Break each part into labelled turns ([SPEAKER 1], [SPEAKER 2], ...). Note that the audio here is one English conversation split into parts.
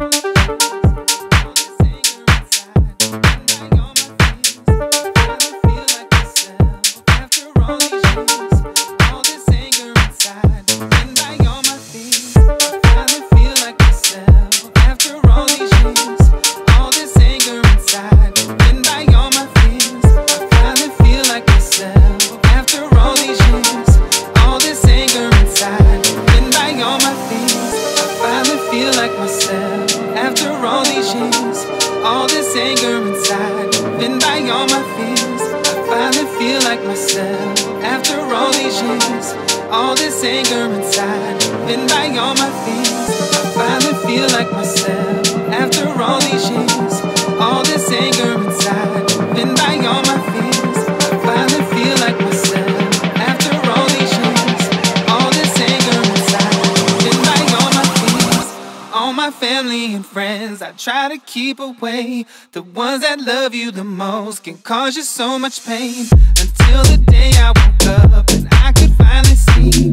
[SPEAKER 1] thank you All my fears. I finally feel like myself. After all these years All this anger inside Been by all my fears. I finally feel like myself. After all these years All this anger try to keep away. The ones that love you the most can cause you so much pain. Until the day I woke up and I could finally see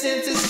[SPEAKER 1] listen to